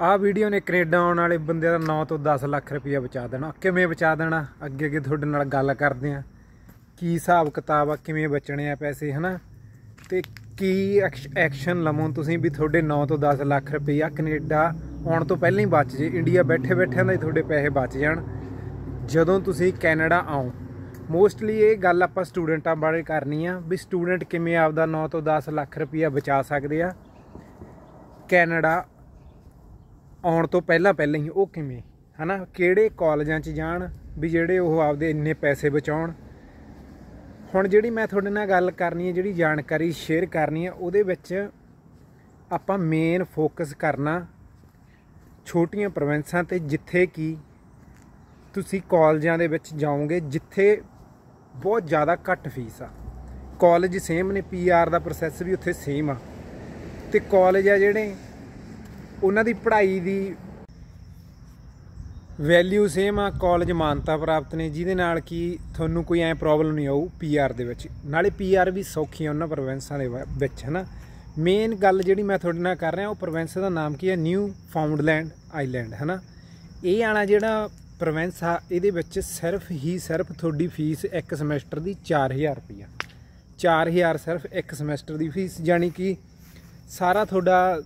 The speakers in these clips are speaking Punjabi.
ਆਹ ਵੀਡੀਓ ਨੇ ਕੈਨੇਡਾ ਆਉਣ ਵਾਲੇ ਬੰਦੇ ਦਾ 9 ਤੋਂ 10 ਲੱਖ ਰੁਪਇਆ ਬਚਾ ਦੇਣਾ। ਕਿਵੇਂ ਬਚਾ ਦੇਣਾ? ਅੱਗੇ ਅੱਗੇ ਤੁਹਾਡੇ ਨਾਲ ਗੱਲ ਕਰਦੇ ਆ। ਕੀ ਹਿਸਾਬ ਕਿਤਾਬ ਆ, ਕਿਵੇਂ ਬਚਣੇ ਆ ਪੈਸੇ, ਹਨਾ? ਤੇ ਕੀ ਐਕਸ਼ਨ ਲਵੋ ਤੁਸੀਂ ਵੀ ਤੁਹਾਡੇ 9 ਤੋਂ 10 ਲੱਖ ਰੁਪਇਆ ਕੈਨੇਡਾ ਆਉਣ ਤੋਂ ਪਹਿਲਾਂ ਹੀ ਬਚ ਜੇ। ਇੰਡੀਆ ਬੈਠੇ ਬੈਠਿਆਂ ਦਾ ਹੀ ਤੁਹਾਡੇ ਪੈਸੇ ਬਚ ਜਾਣ। ਜਦੋਂ ਤੁਸੀਂ ਕੈਨੇਡਾ ਆਓ ਮੋਸਟਲੀ ਇਹ ਗੱਲ ਆਪਾਂ ਸਟੂਡੈਂਟਾਂ ਬਾਰੇ ਕਰਨੀ ਆ ਵੀ ਸਟੂਡੈਂਟ ਕਿਵੇਂ ਆਪਦਾ 9 ਤੋਂ 10 ਲੱਖ ਰੁਪਇਆ ਬਚਾ ਸਕਦੇ ਆ। ਕੈਨੇਡਾ ਆਉਣ ਤੋਂ ਪਹਿਲਾਂ ਪਹਿਲਾਂ ਹੀ ਉਹ ਕਿਵੇਂ? ਹਨਾ? ਕਿਹੜੇ ਕਾਲਜਾਂ 'ਚ ਜਾਣ ਵੀ ਜਿਹੜੇ ਉਹ ਆਪਦੇ ਇੰਨੇ ਪੈਸੇ ਬਚਾਉਣ? ਹੁਣ ਜਿਹੜੀ ਮੈਂ ਤੁਹਾਡੇ ਨਾਲ ਗੱਲ ਕਰਨੀ ਹੈ, ਜਿਹੜੀ ਜਾਣਕਾਰੀ ਸ਼ੇਅਰ ਕਰਨੀ ਹੈ, ਉਹਦੇ ਵਿੱਚ ਆਪਾਂ ਮੇਨ ਫੋਕਸ ਕਰਨਾ ਛੋਟੀਆਂ ਪ੍ਰੋਵਿੰਸਾਂ ਤੇ ਜਿੱਥੇ ਕਿ ਤੁਸੀਂ ਕਾਲਜਾਂ ਦੇ ਵਿੱਚ ਜਾਓਗੇ, ਜਿੱਥੇ ਬਹੁਤ ਜ਼ਿਆਦਾ ਘੱਟ ਫੀਸ ਆ। ਕਾਲਜ ਸੇਮ ਨੇ ਪੀਆਰ ਦਾ ਪ੍ਰੋਸੈਸ ਵੀ ਉੱਥੇ ਸੇਮ ਆ। ਤੇ ਕਾਲਜ ਆ ਜਿਹੜੇ ਉਹਨਾਂ ਦੀ ਪੜ੍ਹਾਈ ਦੀ ਵੈਲਿਊ ਸੇਮ ਆ ਕਾਲਜ ਮਾਨਤਾ ਪ੍ਰਾਪਤ ਨੇ, ਜਿਹਦੇ ਨਾਲ ਕਿ ਤੁਹਾਨੂੰ ਕੋਈ ਐ ਪ੍ਰੋਬਲਮ ਨਹੀਂ ਆਊ ਪੀਆਰ ਦੇ ਵਿੱਚ। ਨਾਲੇ ਪੀਆਰ ਵੀ ਸੌਖੀ ਆ ਉਹਨਾਂ ਪ੍ਰੋਵਿੰਸਾਂ ਦੇ ਵਿੱਚ, ਹਨਾ? ਮੇਨ ਗੱਲ ਜਿਹੜੀ ਮੈਂ ਤੁਹਾਡੇ ਨਾਲ ਕਰ ਰਿਹਾ, ਉਹ ਪ੍ਰੋਵਿੰਸ ਦਾ ਨਾਮ ਕੀ ਹੈ ਨਿਊ ਫਾਊਂਡਲੈਂਡ ਆਈਲੈਂਡ ਹਨਾ? ਇਹ ਆਣਾ ਜਿਹੜਾ ਪ੍ਰੋਵਿੰਸ ਆ, ਇਹਦੇ ਵਿੱਚ ਸਿਰਫ ਹੀ ਸਿਰਫ ਤੁਹਾਡੀ ਫੀਸ ਇੱਕ ਸਮੈਸਟਰ ਦੀ 4000 ਰੁਪਇਆ 4000 ਸਿਰਫ ਇੱਕ ਸਮੈਸਟਰ ਦੀ ਫੀਸ ਜਾਨੀ ਕਿ ਸਾਰਾ ਤੁਹਾਡਾ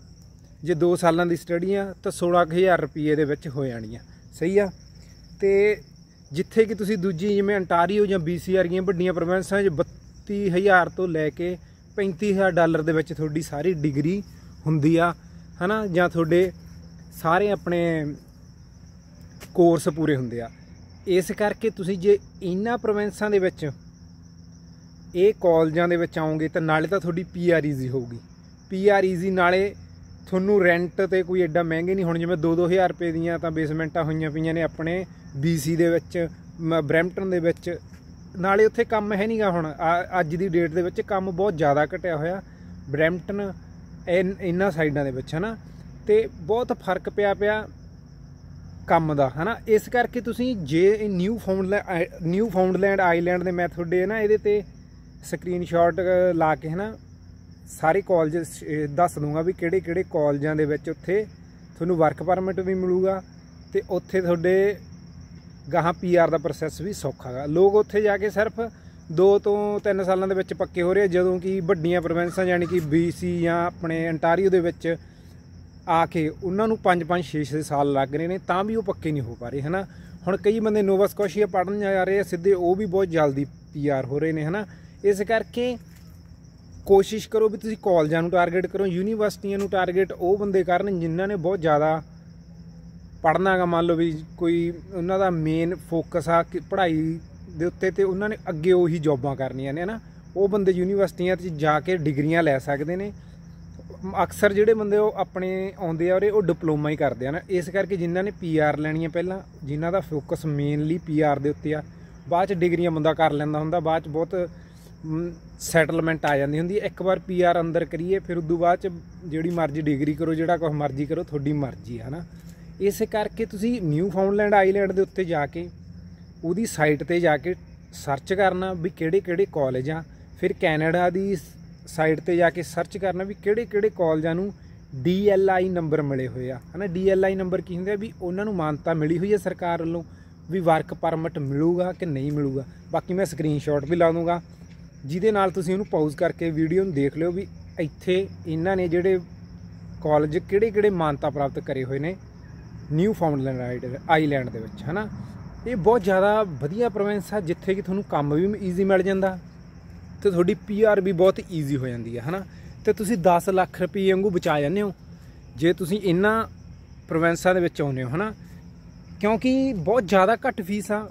ਜੇ 2 ਸਾਲਾਂ ਦੀ ਸਟੱਡੀ ਆ, ਤਾਂ 16000 ਰੁਪਏ ਦੇ ਵਿੱਚ ਹੋ ਜਾਣੀ ਆ ਸਹੀ ਆ? ਤੇ ਜਿੱਥੇ ਕਿ ਤੁਸੀਂ ਦੂਜੀ ਜਿਵੇਂ ਅੰਟਾਰੀਓ ਜਾਂ ਬੀਸੀਆਰ ਦੀਆਂ ਵੱਡੀਆਂ ਪ੍ਰੋਵਿੰਸਾਂ 'ਚ 32000 ਤੋਂ ਲੈ ਕੇ 35000 ਡਾਲਰ ਦੇ ਵਿੱਚ ਤੁਹਾਡੀ ਸਾਰੀ ਡਿਗਰੀ ਹੁੰਦੀ ਆ, ਹਨਾ? ਜਾਂ ਤੁਹਾਡੇ ਸਾਰੇ ਆਪਣੇ ਕੋਰਸ ਪੂਰੇ ਹੁੰਦੇ ਆ। ਇਸ ਕਰਕੇ ਤੁਸੀਂ ਜੇ ਇਹਨਾਂ ਪ੍ਰੋਵਿੰਸਾਂ ਦੇ ਵਿੱਚ ਇਹ ਕਾਲਜਾਂ ਦੇ ਵਿੱਚ ਆਉਂਗੇ, ਤਾਂ ਨਾਲੇ ਤਾਂ ਤੁਹਾਡੀ ਪੀਆਰ ਈਜ਼ੀ ਹੋਊਗੀ। ਪੀਆਰ ਈਜ਼ੀ ਨਾਲੇ ਤੁਹਾਨੂੰ ਰੈਂਟ ਤੇ ਕੋਈ ਐਡਾ ਮਹਿੰਗੇ ਨਹੀਂ ਹੁਣ। ਜਿਵੇਂ 2-2000 ਰੁਪਏ ਦੀਆਂ ਤਾਂ ਬੇਸਮੈਂਟਾਂ ਹੋਈਆਂ ਪਈਆਂ ਨੇ ਆਪਣੇ ਬੀਸੀ ਦੇ ਵਿੱਚ ਬ੍ਰੈਂਪਟਨ ਦੇ ਵਿੱਚ। ਨਾਲੇ ਉੱਥੇ ਕੰਮ ਹੈ ਨਹੀਂਗਾ ਹੁਣ। ਅੱਜ ਦੀ ਡੇਟ ਦੇ ਵਿੱਚ ਕੰਮ ਬਹੁਤ ਜ਼ਿਆਦਾ ਘਟਿਆ ਹੋਇਆ। ਬ੍ਰੈਂਪਟਨ ਇਹਨਾਂ ਸਾਈਡਾਂ ਦੇ ਵਿੱਚ, ਹਨਾ? ਤੇ ਬਹੁਤ ਫ਼ਰਕ ਪਿਆ ਪਿਆ ਕੰਮ ਦਾ, ਹਨਾ? ਇਸ ਕਰਕੇ ਤੁਸੀਂ ਜੇ Newfoundland Newfoundland island ਦੇ ਮੈਂ ਤੁਹਾਡੇ ਨਾ ਇਹਦੇ ਤੇ ਸਕਰੀਨਸ਼ਾਟ ਲਾ ਕੇ, ਹਨਾ? ਸਾਰੇ ਕਾਲਜ ਦੱਸ ਦੂੰਗਾ ਵੀ ਕਿਹੜੇ ਕਿਹੜੇ ਕਾਲਜਾਂ ਦੇ ਵਿੱਚ ਉੱਥੇ ਤੁਹਾਨੂੰ ਵਰਕ ਪਰਮਿਟ ਵੀ ਮਿਲੂਗਾ ਤੇ ਉੱਥੇ ਤੁਹਾਡੇ ਗਾਹਾਂ ਪੀਆਰ ਦਾ ਪ੍ਰੋਸੈਸ ਵੀ ਸੌਖਾ ਹੈ ਲੋਕ ਉੱਥੇ ਜਾ ਕੇ ਸਿਰਫ 2 ਤੋਂ 3 ਸਾਲਾਂ ਦੇ ਵਿੱਚ ਪੱਕੇ ਹੋ ਰਹੇ ਜਦੋਂ ਕਿ ਵੱਡੀਆਂ ਪ੍ਰੋਵਿੰਸਾਂ ਯਾਨੀ ਕਿ ਬੀਸੀ ਜਾਂ ਆਪਣੇ ਅੰਟਾਰੀਓ ਦੇ ਵਿੱਚ ਆ ਕੇ ਉਹਨਾਂ ਨੂੰ 5 5 6 6 ਸਾਲ ਲੱਗ ਰਹੇ ਨੇ, ਤਾਂ ਵੀ ਉਹ ਪੱਕੇ ਨਹੀਂ ਹੋ ਪਾ ਰਹੇ, ਹਨਾ? ਹੁਣ ਕਈ ਬੰਦੇ ਨੋਵਾ ਸਕੋਸ਼ੀਆ ਪੜਨ ਜਾ ਰਹੇ ਆ, ਸਿੱਧੇ ਉਹ ਵੀ ਬਹੁਤ ਜਲਦੀ ਪੀਆਰ ਹੋ ਰਹੇ ਨੇ, ਹਨਾ? ਇਸ ਕਰਕੇ ਕੋਸ਼ਿਸ਼ ਕਰੋ ਵੀ ਤੁਸੀਂ ਕਾਲਜਾਂ ਨੂੰ ਟਾਰਗੇਟ ਕਰੋ, ਯੂਨੀਵਰਸਿਟੀਆਂ ਨੂੰ ਟਾਰਗੇਟ, ਉਹ ਬੰਦੇ ਕਰਨ ਜਿਨ੍ਹਾਂ ਨੇ ਬਹੁਤ ਜ਼ਿਆਦਾ ਪੜਨਾਗਾ ਮੰਨ ਲਓ ਵੀ ਕੋਈ ਉਹਨਾਂ ਦਾ ਮੇਨ ਫੋਕਸ ਆ ਕਿ ਪੜ੍ਹਾਈ ਦੇ ਉੱਤੇ ਤੇ ਉਹਨਾਂ ਨੇ ਅੱਗੇ ਉਹੀ ਜੌਬਾਂ ਕਰਨੀਆਂ ਨੇ, ਹਨਾ? ਉਹ ਬੰਦੇ ਯੂਨੀਵਰਸਿਟੀਆਂ 'ਚ ਜਾ ਕੇ ਡਿਗਰੀਆਂ ਲੈ ਸਕਦੇ ਨੇ। ਅਕਸਰ ਜਿਹੜੇ ਬੰਦੇ ਉਹ ਆਪਣੇ ਆਉਂਦੇ ਆ ਉਹ ਡਿਪਲੋਮਾ ਹੀ ਕਰਦੇ ਆ ਨਾ ਇਸ ਕਰਕੇ ਜਿਨ੍ਹਾਂ ਨੇ ਪੀਆਰ ਲੈਣੀ ਹੈ ਪਹਿਲਾਂ, ਜਿਨ੍ਹਾਂ ਦਾ ਫੋਕਸ ਮੇਨਲੀ ਪੀਆਰ ਦੇ ਉੱਤੇ ਆ, ਬਾਅਦ 'ਚ ਡਿਗਰੀਆਂ ਬੰਦਾ ਕਰ ਲੈਂਦਾ ਹੁੰਦਾ, ਬਾਅਦ 'ਚ ਬਹੁਤ ਸੈਟਲਮੈਂਟ ਆ ਜਾਂਦੀ ਹੁੰਦੀ ਹੈ। ਇੱਕ ਵਾਰ ਪੀਆਰ ਅੰਦਰ ਕਰੀਏ, ਫਿਰ ਉਦੋਂ ਬਾਅਦ 'ਚ ਜਿਹੜੀ ਮਰਜ਼ੀ ਡਿਗਰੀ ਕਰੋ, ਜਿਹੜਾ ਕੁਝ ਮਰਜ਼ੀ ਕਰੋ, ਤੁਹਾਡੀ ਮਰਜ਼ੀ ਹੈ ਨਾ ਇਸੇ ਕਰਕੇ ਤੁਸੀਂ ਨਿਊ ਫਾਊਂਡਲੈਂਡ ਆਈਲੈਂਡ ਦੇ ਉੱਤੇ ਜਾ ਕੇ, ਉਹਦੀ ਸਾਈਟ ਤੇ ਜਾ ਕੇ ਸਰਚ ਕਰਨਾ ਵੀ ਕਿਹੜੇ ਕਿਹੜੇ ਕਾਲਜ ਆ। ਫਿਰ ਕੈਨੇਡਾ ਦੀ ਸਾਈਟ ਤੇ ਜਾ ਕੇ ਸਰਚ ਕਰਨਾ ਵੀ ਕਿਹੜੇ ਕਿਹੜੇ ਕਾਲਜਾਂ ਨੂੰ DLI ਨੰਬਰ ਮਿਲੇ ਹੋਏ ਆ। ਹਨਾ DLI ਨੰਬਰ ਕੀ ਹੁੰਦੇ ਆ? ਵੀ ਉਹਨਾਂ ਨੂੰ ਮਾਨਤਾ ਮਿਲੀ ਹੋਈ ਹੈ ਸਰਕਾਰ ਵੱਲੋਂ ਵੀ ਵਰਕ ਪਰਮਿਟ ਮਿਲੂਗਾ ਕਿ ਨਹੀਂ ਮਿਲੂਗਾ। ਬਾਕੀ ਮੈਂ ਸਕਰੀਨਸ਼ਾਟ ਵੀ ਲਾ ਦੂੰਗਾ। ਜਿਹਦੇ ਨਾਲ ਤੁਸੀਂ ਉਹਨੂੰ ਪਾਉਜ਼ ਕਰਕੇ ਵੀਡੀਓ ਨੂੰ ਦੇਖ ਲਿਓ ਵੀ ਇੱਥੇ ਇਹਨਾਂ ਨੇ ਜਿਹੜੇ ਕਾਲਜ ਕਿਹੜੇ ਕਿਹੜੇ ਮਾਨਤਾ ਪ੍ਰਾਪਤ ਕਰੇ ਹੋਏ ਨੇ ਨਿਊ ਫਾਊਂਡਲੈਂਡ ਆਈਲੈਂਡ ਦੇ ਵਿੱਚ, ਹਨਾ? ਇਹ ਬਹੁਤ ਜ਼ਿਆਦਾ ਵਧੀਆ ਪ੍ਰੋਵਿੰਸ ਆ, ਜਿੱਥੇ ਕਿ ਤੁਹਾਨੂੰ ਕੰਮ ਵੀ ਈਜ਼ੀ ਮਿਲ ਜਾਂਦਾ ਤੇ ਤੁਹਾਡੀ ਪੀਆਰ ਵੀ ਬਹੁਤ ਈਜ਼ੀ ਹੋ ਜਾਂਦੀ ਹੈ ਹਨਾ? ਤੇ ਤੁਸੀਂ 10 ਲੱਖ ਰੁਪਏ ਵਾਂਗੂ ਬਚਾ ਜਾਂਦੇ ਹੋ, ਜੇ ਤੁਸੀਂ ਇਹਨਾਂ ਪ੍ਰੋਵਿੰਸਾਂ ਦੇ ਵਿੱਚ ਆਉਂਦੇ ਹੋ, ਹਨਾ? ਕਿਉਂਕਿ ਬਹੁਤ ਜ਼ਿਆਦਾ ਘੱਟ ਫੀਸ ਆ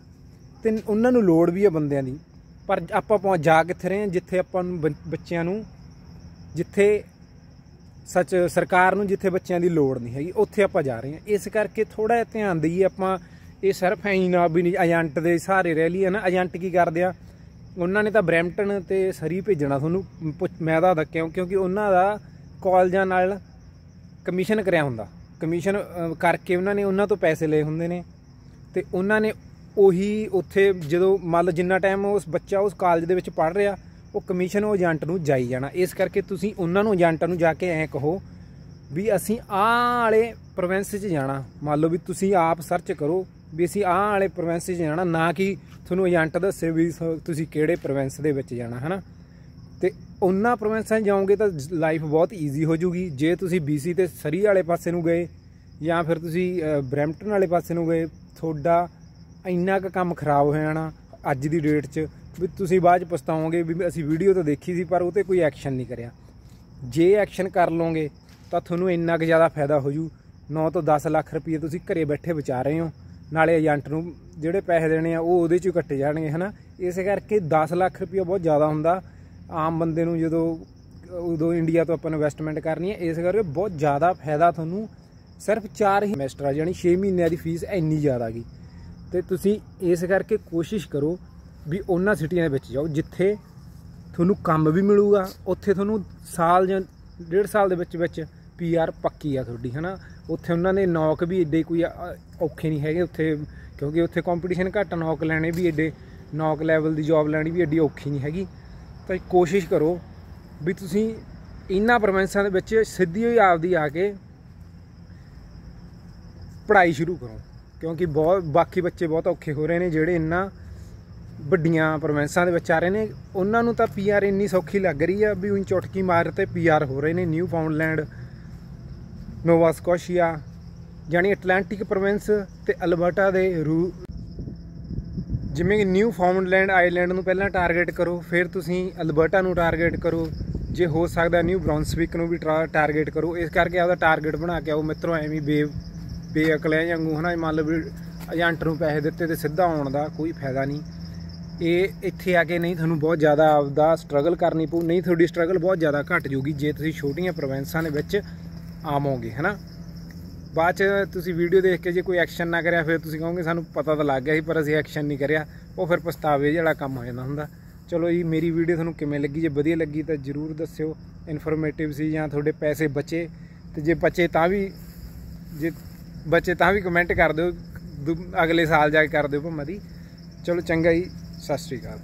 ਤੇ ਉਹਨਾਂ ਨੂੰ ਲੋੜ ਵੀ ਆ ਬੰਦਿਆਂ ਦੀ। ਪਰ ਆਪਾਂ ਪਹੁੰਚ ਜਾ ਕਿੱਥੇ ਰਹੇ ਹਾਂ? ਜਿੱਥੇ ਆਪਾਂ ਨੂੰ ਬੱਚਿਆਂ ਨੂੰ, ਜਿੱਥੇ ਸੱਚ ਸਰਕਾਰ ਨੂੰ ਜਿੱਥੇ ਬੱਚਿਆਂ ਦੀ ਲੋੜ ਨਹੀਂ ਹੈਗੀ, ਉੱਥੇ ਆਪਾਂ ਜਾ ਰਹੇ ਹਾਂ। ਇਸ ਕਰਕੇ ਥੋੜਾ ਜਿਹਾ ਧਿਆਨ ਦਈਏ ਆਪਾਂ, ਇਹ ਸਿਰਫ ਐਂ ਨਾ ਵੀ ਨਹੀਂ, ਏਜੰਟ ਦੇ ਸਹਾਰੇ ਰਹਿ ਲਈ ਹੈ ਨਾ। ਏਜੰਟ ਕੀ ਕਰਦੇ ਆ? ਉਹਨਾਂ ਨੇ ਤਾਂ ਬ੍ਰੈਂਪਟਨ ਤੇ ਸਰੀ ਭੇਜਣਾ ਤੁਹਾਨੂੰ ਮੈਂ ਤਾਂ ਦੱਸਿਆ ਕਿਉਂਕਿ ਉਹਨਾਂ ਦਾ ਕਾਲਜਾਂ ਨਾਲ ਕਮਿਸ਼ਨ ਕਰਿਆ ਹੁੰਦਾ। ਕਮਿਸ਼ਨ ਕਰਕੇ ਉਹਨਾਂ ਨੇ ਉਹਨਾਂ ਤੋਂ ਪੈਸੇ ਲਏ ਹੁੰਦੇ ਨੇ। ਤੇ ਉਹਨਾਂ ਨੇ ਉਹੀ ਉੱਥੇ ਜਦੋਂ ਮੰਨ ਲਓ ਜਿੰਨਾ ਟਾਈਮ ਉਸ ਬੱਚਾ ਉਸ ਕਾਲਜ ਦੇ ਵਿੱਚ ਪੜ ਰਿਹਾ ਉਹ ਕਮਿਸ਼ਨ ਉਹ ਏਜੰਟ ਨੂੰ ਜਾਈ ਜਾਣਾ। ਇਸ ਕਰਕੇ ਤੁਸੀਂ ਉਹਨਾਂ ਨੂੰ ਏਜੰਟਾਂ ਨੂੰ ਜਾ ਕੇ ਐਂ ਕਹੋ ਵੀ ਅਸੀਂ ਆਹ ਵਾਲੇ ਪ੍ਰੋਵਿੰਸ 'ਚ ਜਾਣਾ। ਮੰਨ ਲਓ ਵੀ ਤੁਸੀਂ ਆਪ ਸਰਚ ਕਰੋ ਵੀ ਅਸੀਂ ਆਹ ਵਾਲੇ ਪ੍ਰੋਵਿੰਸ 'ਚ ਜਾਣਾ ਨਾ ਕਿ ਤੁਹਾਨੂੰ ਏਜੰਟ ਦੱਸੇ ਵੀ ਸ- ਤੁਸੀਂ ਕਿਹੜੇ ਪ੍ਰੋਵਿੰਸ ਦੇ ਵਿੱਚ ਜਾਣਾ ਹਨਾ? ਤੇ ਉਹਨਾਂ ਪ੍ਰੋਵਿੰਸਾਂ 'ਚ ਜਾਓਗੇ ਤਾਂ ਲਾਈਫ ਬਹੁਤ ਈਜ਼ੀ ਹੋ ਜੂਗੀ। ਜੇ ਤੁਸੀਂ BC ਤੇ ਸਰੀ ਵਾਲੇ ਪਾਸੇ ਨੂੰ ਗਏ ਜਾਂ ਫਿਰ ਤੁਸੀਂ ਅ, ਬਰੈਂਪਟਨ ਵਾਲੇ ਪਾਸੇ ਨੂੰ ਗਏ ਤੁਹਾਡਾ ਇੰਨਾ ਕੁ ਕੰਮ ਖਰਾਬ ਹੋ ਜਾਣਾ ਅੱਜ ਦੀ ਡੇਟ 'ਚ, ਵੀ ਤੁਸੀਂ ਬਾਅਦ 'ਚ ਪਛਤਾਓਗੇ ਵੀ ਅਸੀਂ ਵੀਡੀਓ ਤਾਂ ਦੇਖੀ ਸੀ, ਪਰ ਉਹ ਤੇ ਕੋਈ ਐਕਸ਼ਨ ਨਹੀਂ ਕਰਿਆ। ਜੇ ਐਕਸ਼ਨ ਕਰ ਲਓਗੇ ਤਾਂ ਤੁਹਾਨੂੰ ਇੰਨਾ ਕੁ ਜ਼ਿਆਦਾ ਫਾਇਦਾ ਹੋ ਜੂ। 9 ਤੋਂ 10 ਲੱਖ ਰੁਪਏ ਤੁਸੀਂ ਘਰੇ ਬੈਠੇ ਬਚਾ ਰਹੇ ਹੋ। ਨਾਲੇ ਏਜੰਟ ਨੂੰ ਜਿਹੜੇ ਪੈਸੇ ਦੇਣੇ ਆ, ਉਹ ਉਹਦੇ ਚੋਂ ਕੱਟੇ ਜਾਣਗੇ, ਹਨਾ? ਇਸੇ ਕਰਕੇ 10 ਲੱਖ ਰੁਪਏ ਬਹੁਤ ਜ਼ਿਆਦਾ ਹੁੰਦਾ। ਆਮ ਬੰਦੇ ਨੂੰ ਜਦੋਂ, ਉਦੋਂ ਇੰਡੀਆ ਤੋਂ ਆਪਾਂ ਇਨਵੈਸਟਮੈਂਟ ਕਰਨੀ ਹੈ, ਇਸ ਕਰਕੇ ਬਹੁਤ ਜ਼ਿਆਦਾ ਫਾਇਦਾ ਤੁਹਾਨੂੰ। ਸਿਰਫ 4 ਹੀ ਸਮੈਸਟਰ ਆ, ਜਾਣੀ 6 ਮਹੀਨਿਆਂ ਦੀ ਫੀਸ ਇੰਨੀ ਜ਼ਿਆਦਾ ਗਈ। ਤੇ ਤੁਸੀਂ ਇਸ ਕਰਕੇ ਕੋਸ਼ਿਸ਼ ਕਰੋ ਵੀ ਉਹਨਾਂ ਸਿਟੀਆਂ ਦੇ ਵਿੱਚ ਜਾਓ, ਜਿੱਥੇ ਤੁਹਾਨੂੰ ਕੰਮ ਵੀ ਮਿਲੂਗਾ, ਉੱਥੇ ਤੁਹਾਨੂੰ ਸਾਲ ਜਾਂ ਡੇਢ ਸਾਲ ਦੇ ਵਿੱਚ ਵਿੱਚ ਪੀਆਰ ਪੱਕੀ ਆ ਤੁਹਾਡੀ, ਹਨਾ? ਉੱਥੇ ਉਹਨਾਂ ਨੇ ਨੌਕ ਵੀ ਏਡੇ ਕੋਈ ਔਖੇ ਨਹੀਂ ਹੈਗੇ ਉੱਥੇ, ਕਿਉਂਕਿ ਉੱਥੇ ਕੰਪੀਟੀਸ਼ਨ ਘੱਟ ਨੌਕ ਲੈਣੇ ਵੀ ਏਡੇ, ਨੌਕ ਲੈਵਲ ਦੀ ਜੌਬ ਲੈਣੀ ਵੀ ਏਡੀ ਔਖੀ ਨਹੀਂ ਹੈਗੀ। ਤਾਂ ਕੋਸ਼ਿਸ਼ ਕਰੋ ਵੀ ਤੁਸੀਂ ਇਹਨਾਂ ਪ੍ਰੋਵਿੰਸਾਂ ਦੇ ਵਿੱਚ ਸਿੱਧੀ ਹੋਈ ਆਪਦੀ ਆ ਕੇ ਪੜ੍ਹਾਈ ਸ਼ੁਰੂ ਕਰੋ। ਕਿਉਂਕਿ ਬਹੁਤ, ਬਾਕੀ ਬੱਚੇ ਬਹੁਤ ਔਖੇ ਹੋ ਰਹੇ ਨੇ, ਜਿਹੜੇ ਇੰਨਾ ਵੱਡੀਆਂ ਪ੍ਰੋਵਿੰਸਾਂ ਦੇ ਵਿੱਚ ਆ ਰਹੇ ਨੇ, ਉਹਨਾਂ ਨੂੰ ਤਾਂ ਪੀਆਰ ਇੰਨੀ ਸੌਖੀ ਲੱਗ ਰਹੀ ਆ ਵੀ ਉਹਨ ਚੁਟਕੀ ਮਾਰ ਤੇ ਪੀਆਰ ਹੋ ਰਹੇ ਨੇ ਨਿਊ ਫਾਊਂਡਲੈਂਡ ਨੋਵਾ ਸਕੋਸ਼ੀਆ ਜਾਨੀ ਐਟਲਾਂਟਿਕ ਪ੍ਰੋਵਿੰਸ ਤੇ ਅਲਬਰਟਾ ਦੇ ਰੂ, ਜਿਵੇਂ ਕਿ ਨਿਊ ਫਾਊਂਡਲੈਂਡ ਆਈਲੈਂਡ ਨੂੰ ਪਹਿਲਾਂ ਟਾਰਗੇਟ ਕਰੋ, ਫਿਰ ਤੁਸੀਂ ਅਲਬਰਟਾ ਨੂੰ ਟਾਰਗੇਟ ਕਰੋ, ਜੇ ਹੋ ਸਕਦਾ ਨਿਊ ਬ੍ਰਾਂਸਵਿਕ ਨੂੰ ਵੀ ਟਾਰਗੇਟ ਕਰੋ, ਇਸ ਕਰਕੇ ਆਪਦਾ ਟਾਰਗੇਟ ਬਣਾ ਕੇ ਆਓ, ਮਿੱਤਰੋ, ਐਵੇਂ ਬੇਵ ਬੇਅਕਲਿਆਂ ਵਾਂਗੂ ਹਨਾ, ਮੰਨ ਲਓ ਵੀ ਏਜੰਟ ਨੂੰ ਪੈਸੇ ਦਿੱਤੇ ਤੇ ਸਿੱਧਾ ਆਉਣ ਦਾ ਕੋਈ ਫਾਇਦਾ ਨਹੀਂ। ਇਹ ਇੱਥੇ ਆ ਕੇ ਨਹੀਂ ਤੁਹਾਨੂੰ ਬਹੁਤ ਜ਼ਿਆਦਾ ਆਪਦਾ ਸਟਰਗਲ ਕਰਨੀ ਪਊ, ਨਹੀਂ ਤੁਹਾਡੀ ਸਟਰਗਲ ਬਹੁਤ ਜ਼ਿਆਦਾ ਘਟ ਜੂਗੀ ਜੇ ਤੁਸੀਂ ਛੋਟੀਆਂ ਪ੍ਰੋਵਿੰਸਾਂ ਦੇ ਵਿੱਚ ਆਵੋਗੇ, ਹਨਾ। ਬਾਅਦ ਚ ਤੁਸੀਂ ਵੀਡੀਓ ਦੇਖ ਕੇ ਜੇ ਕੋਈ ਐਕਸ਼ਨ ਨਾ ਕਰਿਆ, ਫਿਰ ਤੁਸੀਂ ਕਹੋਗੇ ਸਾਨੂੰ ਪਤਾ ਤਾਂ ਲੱਗ ਗਿਆ ਸੀ, ਪਰ ਅਸੀਂ ਐਕਸ਼ਨ ਨਹੀਂ ਕਰਿਆ। ਉਹ ਫਿਰ ਪਛਤਾਵੇ ਜਿਹੜਾ ਕੰਮ ਹੋ ਜਾਂਦਾ ਹੁੰਦਾ। ਚਲੋ ਜੀ, ਮੇਰੀ ਵੀਡੀਓ ਤੁਹਾਨੂੰ ਕਿਵੇਂ ਲੱਗੀ? ਜੇ ਵਧੀਆ ਲੱਗੀ ਤਾਂ ਜਰੂਰ ਦੱਸਿਓ। ਇਨਫੋਰਮੇਟਿਵ ਸੀ ਜਾਂ ਤੁਹਾਡੇ ਪੈਸੇ ਬਚੇ, ਤੇ ਜੇ ਬਚੇ ਤਾਂ ਵੀ ਜੇ ਬੱਚੇ ਤਾਂ ਵੀ ਕਮੈਂਟ ਕਰ ਦਿਓ, ਦੂ- ਅਗਲੇ ਸਾਲ ਜਾ ਕੇ ਕਰ ਦਿਓ ਭਾਵੇਂ ਦੀ। ਚਲੋ ਚੰਗਾ ਜੀ, ਸਤਿ ਸ਼੍ਰੀ ਅਕਾਲ।